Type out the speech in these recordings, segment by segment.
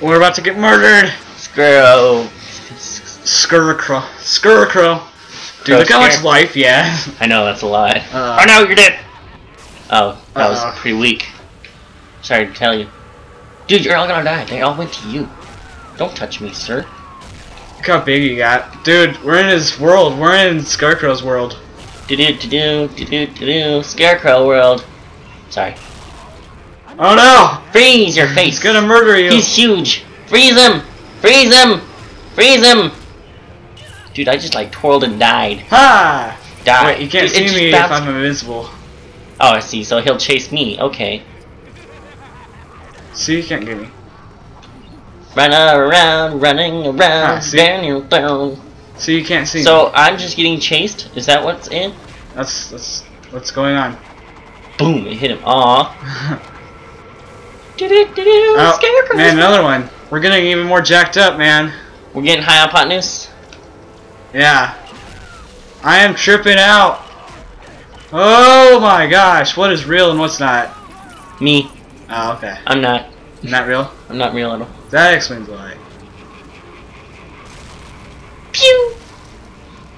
We're about to get murdered. Squirrel. Scarecrow. Scarecrow. Dude, look how much life, yeah. I know that's a lot. Uh, oh no, you're dead. Oh, that Uh-oh. was pretty weak. Sorry to tell you. Dude, you're all gonna die. They all went to you. Don't touch me, sir. Look how big he got. Dude, we're in his world. We're in Scarecrow's world. Do do do do do do do. Scarecrow world. Sorry. Oh no! Freeze your face. He's gonna murder you. He's huge. Freeze him. Freeze him. Freeze him. Dude, I just like twirled and died. Ha! Die. Wait, you can't Dude, see me if I'm invincible. Oh, I see. So he'll chase me. Okay. See, you can't get me. Run around, running around, Ah, see? down down. See, you can't see me. So I'm just getting chased. Is that what's in? That's that's what's going on. Boom! It hit him. Aw. Oh, Scarecrow. man, another one. We're getting even more jacked up, man. We're getting high on pot news. Yeah. I am tripping out. Oh my gosh, what is real and what's not? Me. Oh, okay. I'm not. Not real? I'm not real at all. That explains why. Pew.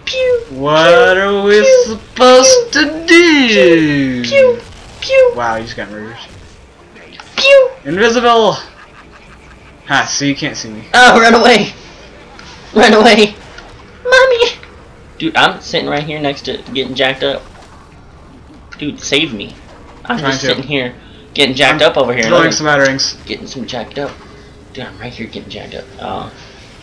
Pew. What are we pew, supposed to do? Pew. Pew. Wow, you just got murdered. Pew. Invisible! Ha, so you can't see me. Oh, run away. Run away. Mommy. Dude, I'm sitting right here next to getting jacked up. Dude, save me. I'm Trying just to. sitting here getting jacked I'm up over here. Throwing Look, some batterings. Getting some jacked up. Dude, I'm right here getting jacked up. Oh.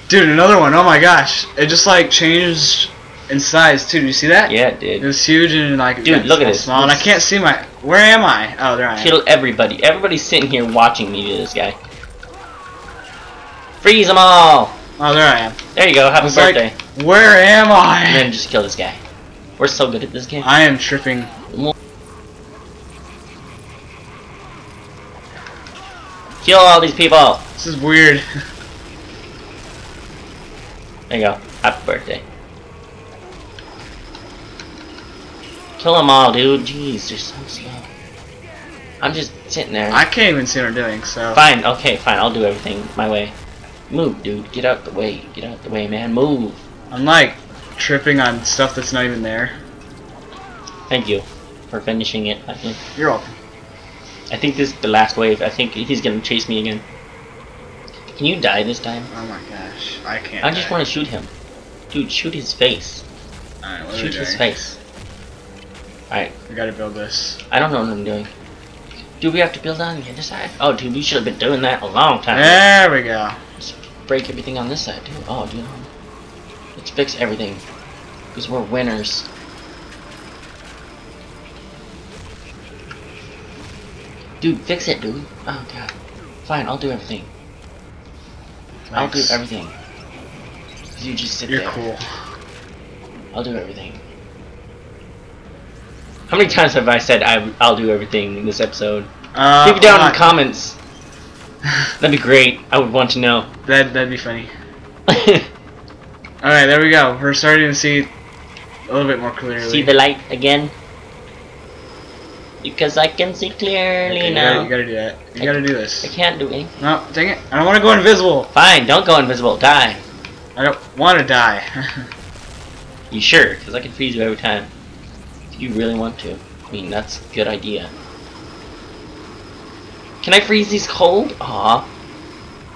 Dude, another one. Oh my gosh. It just like changed in size too. Do you see that? Yeah, it It did. was huge and like it Dude, look at small, this. Small, and I can't see my. Where am I? Oh, there I am. Kill everybody. Everybody's sitting here watching me do this guy. Freeze them all. Oh, there I am. There you go. Happy It's like, birthday. where am and I? then just kill this guy. We're so good at this game. I am tripping. Kill all these people. This is weird. There you go. Happy birthday. Kill them all, dude. Jeez, they're so slow. I'm just sitting there. I can't even see what I'm doing. So Fine, okay, fine. I'll do everything my way. Move, dude. Get out the way. Get out the way, man. Move. I'm like tripping on stuff that's not even there. Thank you for finishing it. I think, You're welcome. I think this is the last wave. I think he's gonna chase me again. Can you die this time? Oh my gosh, I can't. I just want to shoot him. Dude, shoot his face. Alright, what are we Shoot his face. Alright, We gotta build this. I don't know what I'm doing. Do we have to build on the other side? Oh, dude, we should have been doing that a long time ago. There we go. Let's break everything on this side, too. Oh, dude. Let's fix everything. Because we're winners. Dude, fix it, dude. Oh, God. Fine, I'll do everything. I'll do everything. you just sit there. You're there. cool. I'll do everything. How many times have I said I, I'll do everything in this episode? Uh, Leave it down in the comments. That'd be great. I would want to know. That that'd be funny. Alright, there we go. We're starting to see a little bit more clearly. see the light again? Because I can see clearly Okay, you, now. gotta, you gotta do that. You gotta do this. I can't do anything. No, dang it. I don't want to go invisible. Fine, don't go invisible. Die. I don't want to die. You sure? Because I can freeze you every time. You really want to. I mean, that's a good idea. Can I freeze these cold? Aw.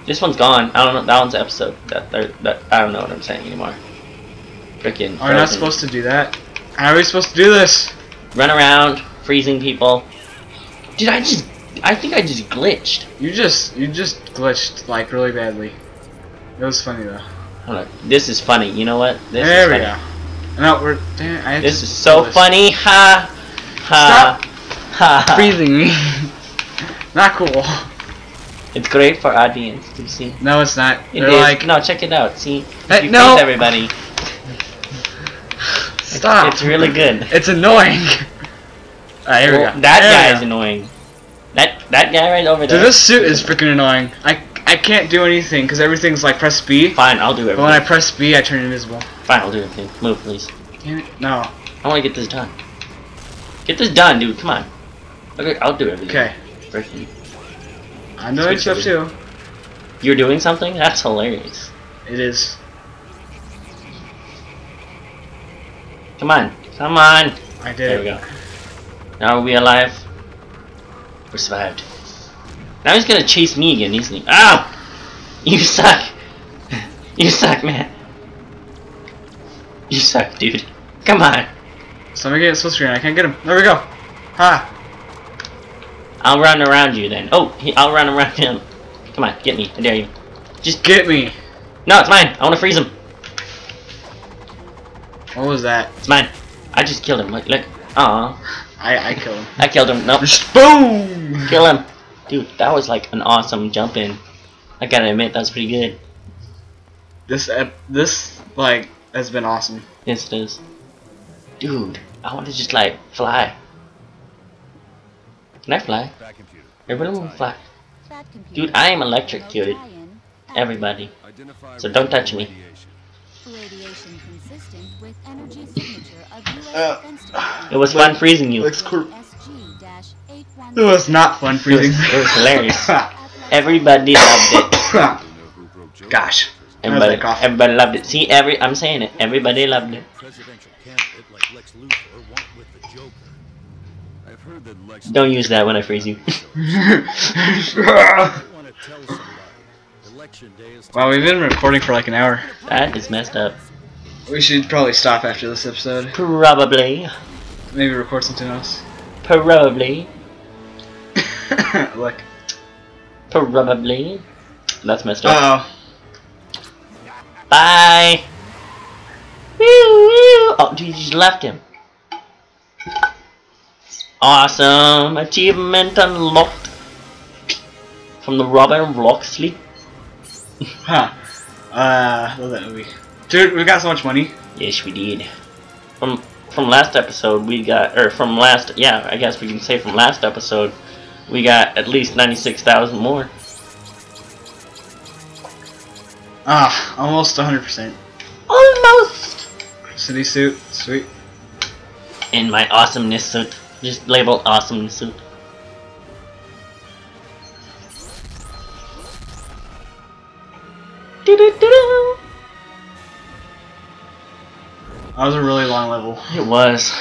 This one's gone. I don't know. That one's episode. That, that, that I don't know what I'm saying anymore. Freaking. Are we not supposed to do that? How are we supposed to do this? run around freezing people. Did I just? I think I just glitched. You just you just glitched like really badly. It was funny though. Hold on. This is funny. You know what? This there we funny. go. No, we're. Damn, I This is so this. funny. Ha. Ha. Ha. ha. Freezing me. not cool. It's great for audience to see. No, it's not. It They're is. like, no, check it out. See, you no. everybody. stop. It's really good. It's annoying. Alright, here Well, we go. that There guy go. is annoying. That that guy right over there. Dude, this suit is freaking annoying. I I can't do anything because everything's like press B. Fine, I'll do everything. But when I press B, I turn invisible. Fine, I'll do everything. Move, please. Damn it. No. I want to get this done. Get this done, dude. Come on. Okay, I'll do everything. Okay. I'm doing Switch stuff too. You're doing something? That's hilarious. It is. Come on. Come on. I did There we go. Now we are we alive? We survived. Now he's gonna chase me again, isn't he? Ow! You suck! You suck, man. You suck, dude. Come on. Somebody get split screen. I can't get him. There we go. Ha! I'll run around you then. Oh, he, I'll run around him. Come on, get me. I dare you. Just Get me. no, it's mine. I want to freeze him. What was that? It's mine. I just killed him. Look, look. Aw, I I killed him. I killed him. Nope. Just boom. Kill him. Dude, that was like an awesome jump in. I gotta admit, that's pretty good. This ep this like has been awesome. Yes, it is. Dude, I want to just like fly. Can I fly? Back computer. Everybody want to fly. Dude, I am electric, dude. Everybody. So don't touch me. Radiation. Radiation consistent with energy signature of U.S. Uh, Defense It was fun freezing you. Looks cool. It was not fun It was, freezing. it was hilarious. Everybody loved it. You know who broke Joe? Gosh. Everybody, that everybody loved it. See, every I'm saying it. Everybody loved it. Presidential candidate like Lex Luthor want with the Joker. I've heard that Lex Don't use that when I freeze you. wow, we've been recording for like an hour. that is messed up. We should probably stop after this episode. Probably. Maybe record something else. Probably. Look. Probably. That's messed up. Uh oh. Bye. Woo, woo. Oh, dude, you just left him. Awesome achievement unlocked from the Robin Roxley. Huh. Uh, love that movie. Dude, we got so much money. Yes, we did. From from last episode, we got, or from last, yeah, I guess we can say from last episode, we got at least ninety six thousand more. Ah, almost 100%. Almost. City suit, sweet. In my awesomeness suit, just label awesomeness suit. That was a really long level. It was.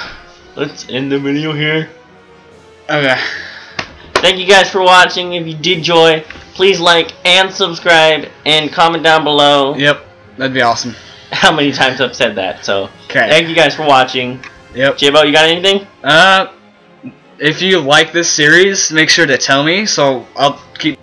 Let's end the video here. Okay. Thank you guys for watching. If you did enjoy, please like and subscribe and comment down below Yep. That'd be awesome. how many times I've said that. So, Okay. thank you guys for watching. Yep. Jibbo, you got anything? Uh, if you like this series, make sure to tell me so I'll keep